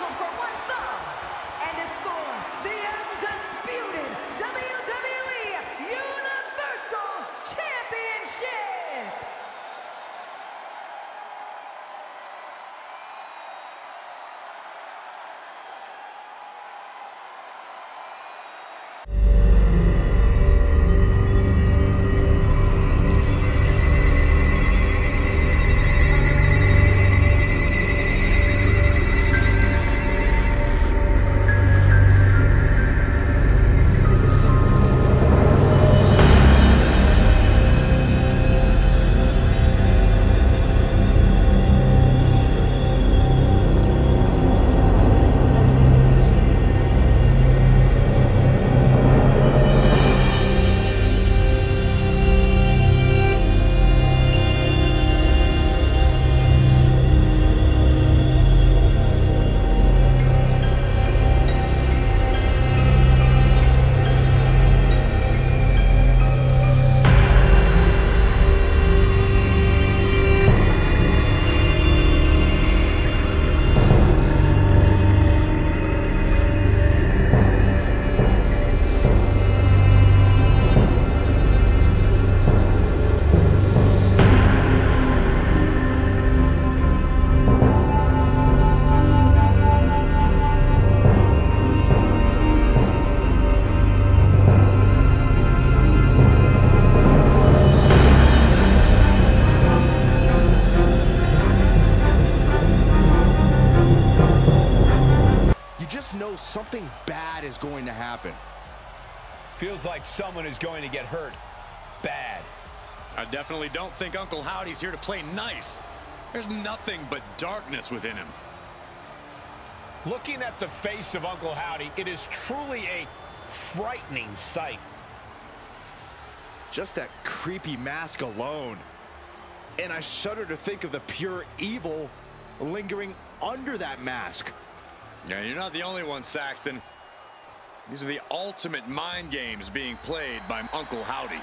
scheduled for one fall Feels like someone is going to get hurt bad. I definitely don't think Uncle Howdy's here to play nice. There's nothing but darkness within him. Looking at the face of Uncle Howdy, it is truly a frightening sight. Just that creepy mask alone. And I shudder to think of the pure evil lingering under that mask. Yeah, you're not the only one, Saxton. These are the ultimate mind games being played by Uncle Howdy.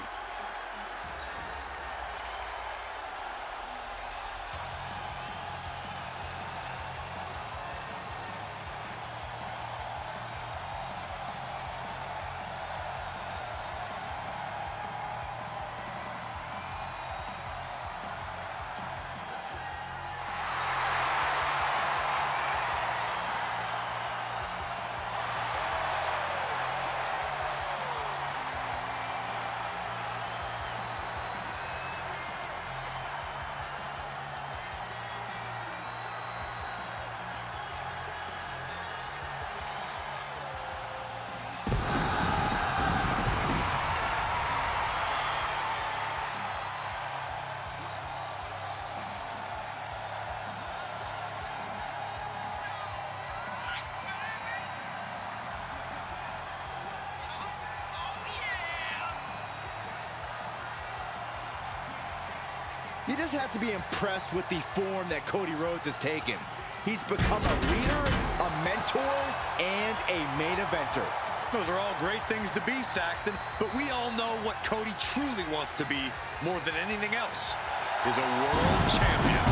You just have to be impressed with the form that Cody Rhodes has taken. He's become a leader, a mentor, and a main eventer. Those are all great things to be, Saxton, but we all know what Cody truly wants to be more than anything else is a world champion.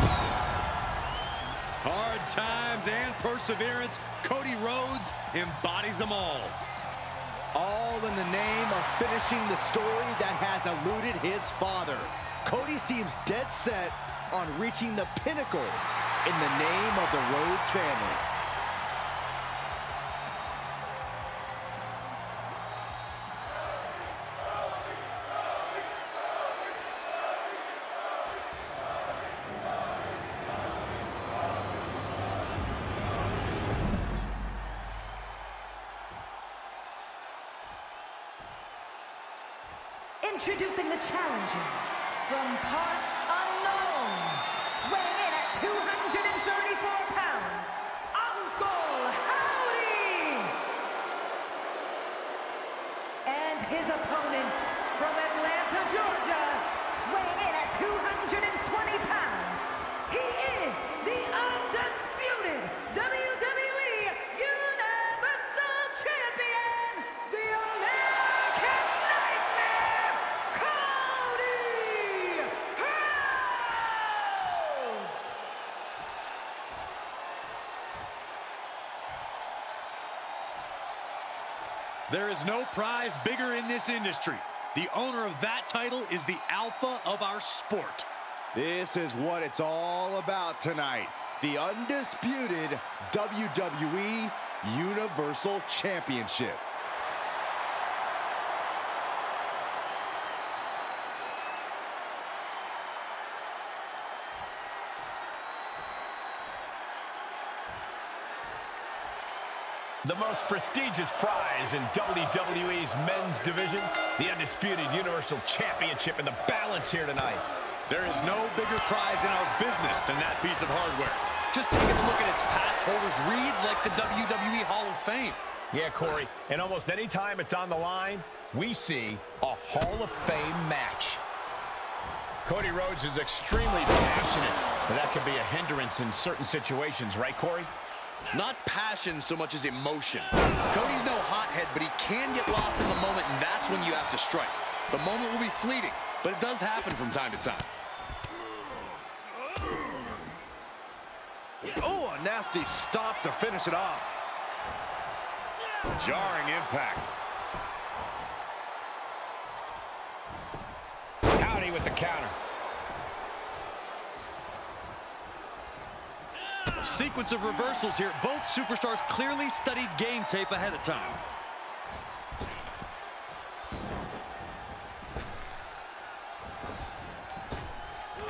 Hard times and perseverance, Cody Rhodes embodies them all. All in the name of finishing the story that has eluded his father. Cody seems dead set on reaching the pinnacle in the name of the Rhodes family. Introducing the challenger from There is no prize bigger in this industry. The owner of that title is the alpha of our sport. This is what it's all about tonight. The undisputed WWE Universal Championship. The most prestigious prize in WWE's men's division, the Undisputed Universal Championship, and the balance here tonight. There is no bigger prize in our business than that piece of hardware. Just taking a look at its past holders reads like the WWE Hall of Fame. Yeah, Corey, and almost any time it's on the line, we see a Hall of Fame match. Cody Rhodes is extremely passionate, but that can be a hindrance in certain situations, right, Corey? Not passion so much as emotion. Cody's no hothead, but he can get lost in the moment, and that's when you have to strike. The moment will be fleeting, but it does happen from time to time. Oh, a nasty stop to finish it off. Jarring impact. Howdy with the counter. Sequence of reversals here. Both superstars clearly studied game tape ahead of time.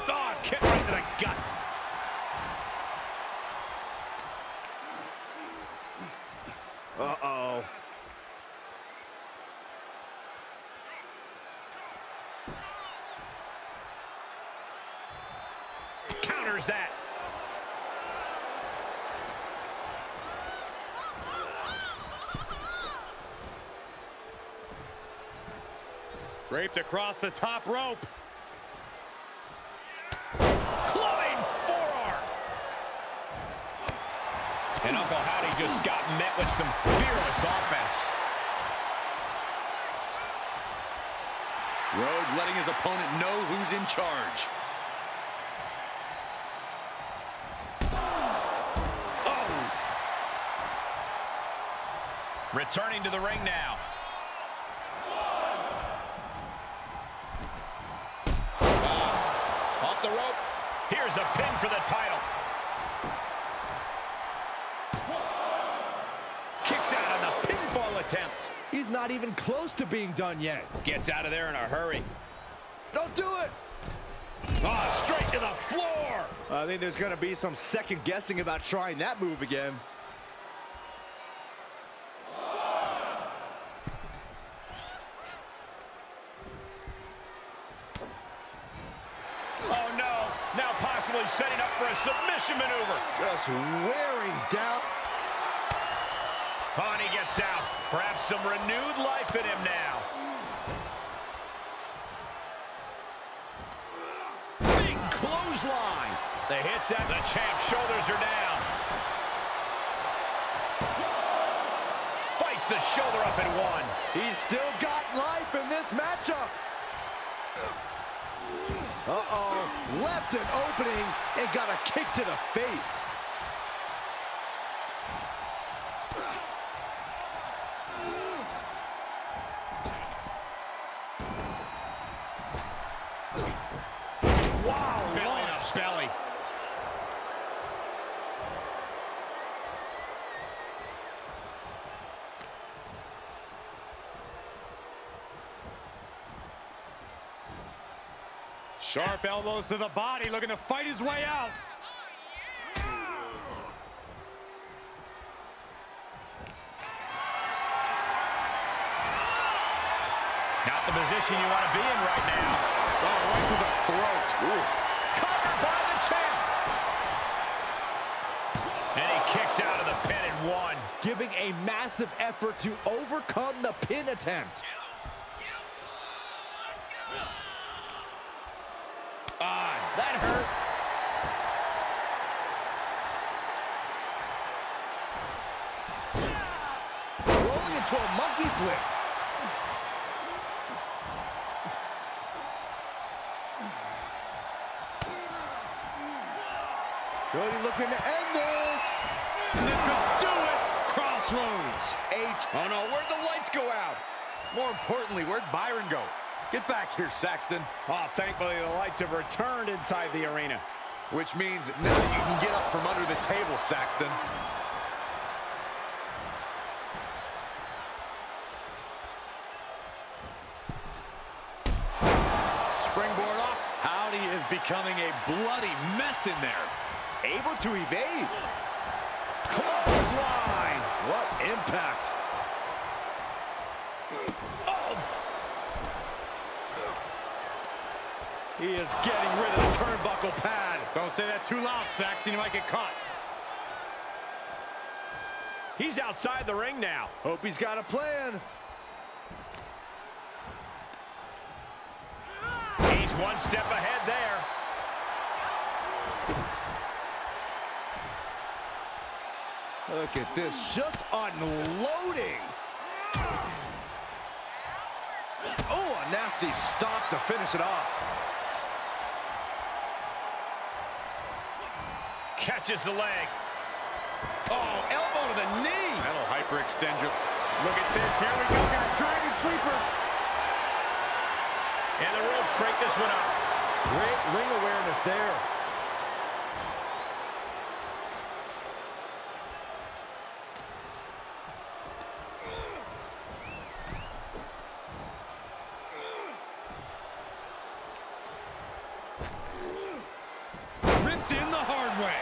Ah, kick right the gut. Uh-oh. Counters that. Draped across the top rope. Clubbing forearm. And Uncle Howdy just got met with some fearless offense. Rhodes letting his opponent know who's in charge. Oh! Returning to the ring now. Off the rope. Here's a pin for the title. Kicks out on the pinfall attempt. He's not even close to being done yet. Gets out of there in a hurry. Don't do it! Ah, straight to the floor. I think there's going to be some second guessing about trying that move again. Oh, no. Now possibly setting up for a submission maneuver. Just wearing down. On he gets out. Perhaps some renewed life in him now. Big clothesline. The hits at the champ's shoulders are down. Fights the shoulder up and one. He's still got life in this matchup. Uh-oh. Left an opening and got a kick to the face. Wow. Belly to belly. Sharp elbows to the body, looking to fight his way out. Not the position you want to be in right now. Oh, right to the throat. Ooh. Covered by the champ. And he kicks out of the pin and one. Giving a massive effort to overcome the pin attempt. Ah, that hurt. Rolling into a monkey flip. Cody looking to end this. And this could do it. Crossroads. H. Oh no, where'd the lights lights go out. More importantly, where'd Byron go? Get back here, Saxton. Oh, thankfully the lights have returned inside the arena. Which means now you can get up from under the table, Saxton. Is becoming a bloody mess in there. Able to evade. What impact. Oh. He is getting rid of the turnbuckle pad. Don't say that too loud, Saxton. You might get caught. He's outside the ring now. Hope he's got a plan. He's one step ahead there. Look at this, just unloading. Oh, a nasty stop to finish it off. Catches the leg. Oh, elbow to the knee. That'll hyperextend you. Look at this. Here we go. Got a dragon sleeper. And the ropes break this one up. Great ring awareness there. Ripped in the hard way.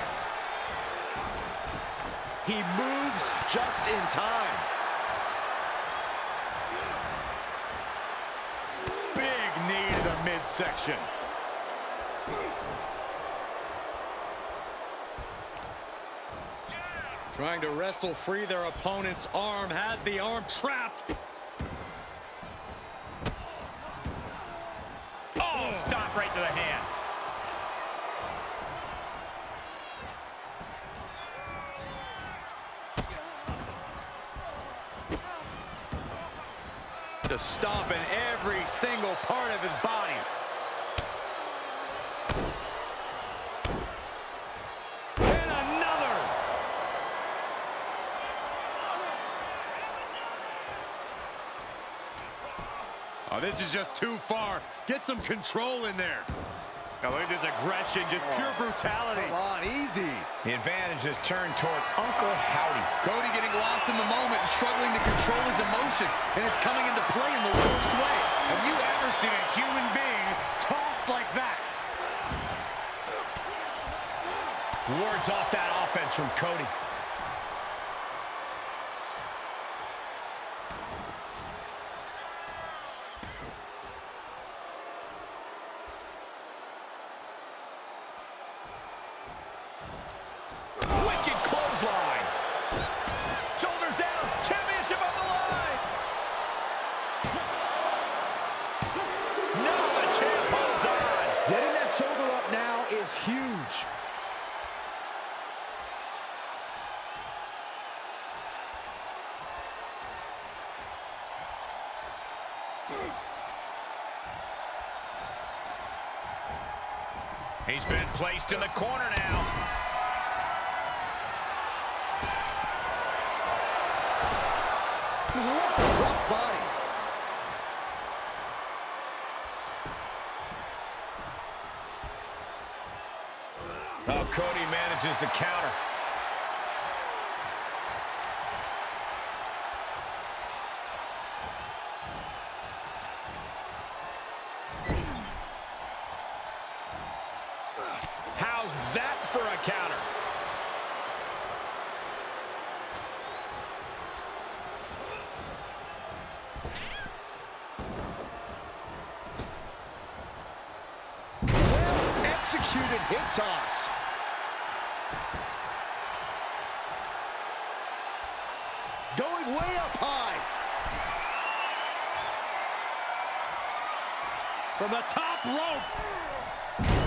He moves just in time. Big knee to the midsection. Trying to wrestle free their opponent's arm. Has the arm trapped. Oh, stop right to the hand. Just stomping every single part of his body. And another. Oh, this is just too far. Get some control in there. Oh, look at this aggression, just pure oh. brutality. Come on, easy. The advantage is turned toward Uncle Howdy. Cody getting lost in the moment and struggling to control his emotions, and it's coming into play in the worst way. Have you ever seen a human being tossed like that? Wards off that offense from Cody. Huge. He's been placed in the corner now. Rough body. Oh, Cody manages to counter. How's that for a counter? Well executed hip toss. Going way up high. From the top rope.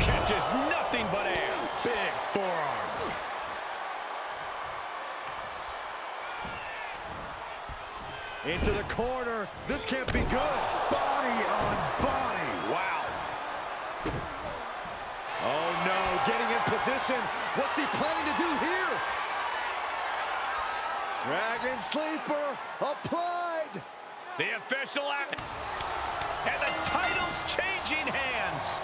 Catches nothing but air. Big forearm. Into the corner. This can't be good. Body on body. Wow. Oh no, getting in position. What's he planning to do here? Dragon sleeper applied. The official act. And the title's changing hands.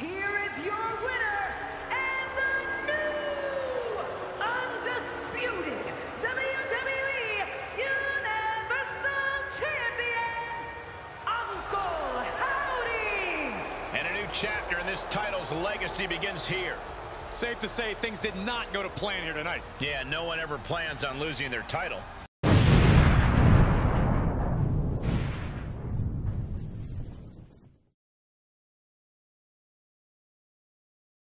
Here is your winner and the new undisputed WWE Universal Champion, Uncle Howdy. And a new chapter in this title's legacy begins here. Safe to say things did not go to plan here tonight. Yeah, no one ever plans on losing their title.